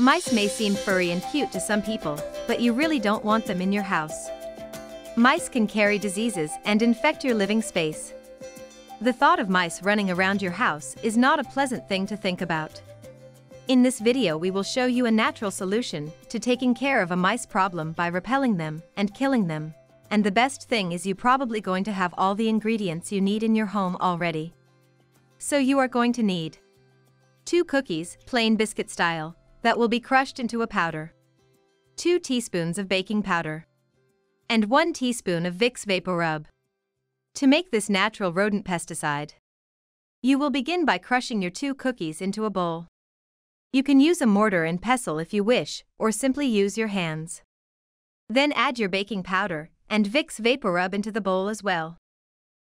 Mice may seem furry and cute to some people, but you really don't want them in your house. Mice can carry diseases and infect your living space. The thought of mice running around your house is not a pleasant thing to think about. In this video we will show you a natural solution to taking care of a mice problem by repelling them and killing them. And the best thing is you probably going to have all the ingredients you need in your home already. So you are going to need 2 cookies, plain biscuit style, that will be crushed into a powder. 2 teaspoons of baking powder. And 1 teaspoon of Vicks VapoRub. To make this natural rodent pesticide, you will begin by crushing your two cookies into a bowl. You can use a mortar and pestle if you wish, or simply use your hands. Then add your baking powder and Vicks VapoRub into the bowl as well.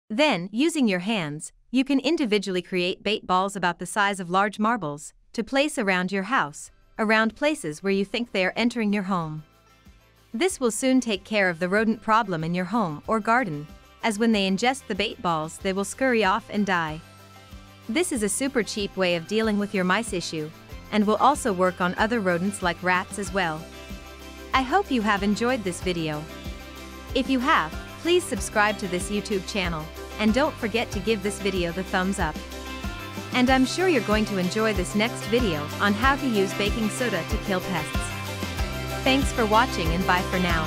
Then, using your hands, you can individually create bait balls about the size of large marbles to place around your house, around places where you think they are entering your home. This will soon take care of the rodent problem in your home or garden, as when they ingest the bait balls they will scurry off and die. This is a super cheap way of dealing with your mice issue, and will also work on other rodents like rats as well. I hope you have enjoyed this video. If you have, please subscribe to this YouTube channel, and don't forget to give this video the thumbs up. And I'm sure you're going to enjoy this next video on how to use baking soda to kill pests. Thanks for watching and bye for now.